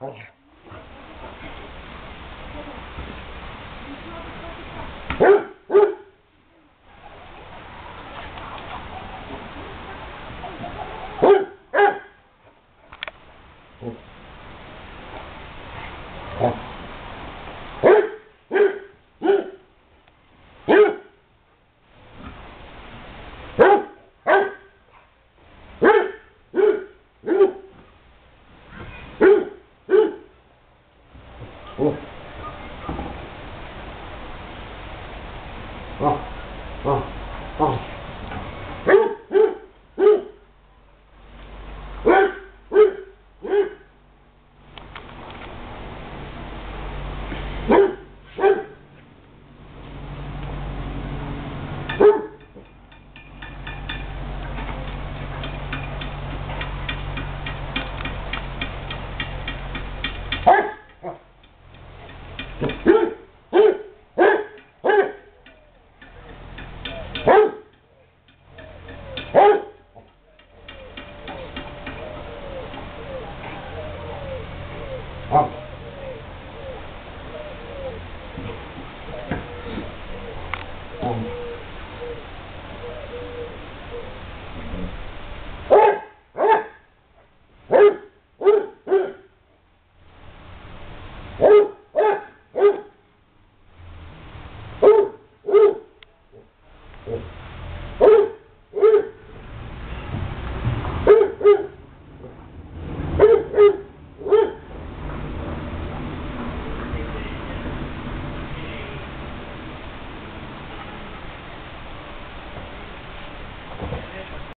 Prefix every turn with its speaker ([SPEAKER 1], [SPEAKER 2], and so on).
[SPEAKER 1] Oh. 어, 어, 어. Good.